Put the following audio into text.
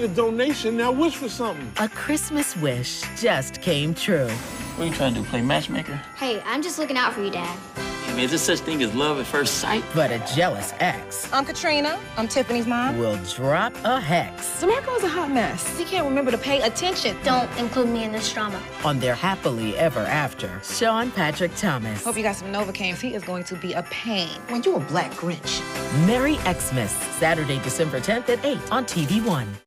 made a donation. Now wish for something. A Christmas wish just came true. What are you trying to do, play matchmaker? Hey, I'm just looking out for you, Dad. I mean, is there such thing as love at first sight? But a jealous ex I'm Katrina. I'm Tiffany's mom. will drop a hex Demarco is a hot mess. He can't remember to pay attention. Don't include me in this drama. on their happily ever after. Sean Patrick Thomas. Hope you got some Novocaine. He is going to be a pain. When you a black Grinch. Merry Ex-Mas, Saturday, December 10th at 8 on TV One.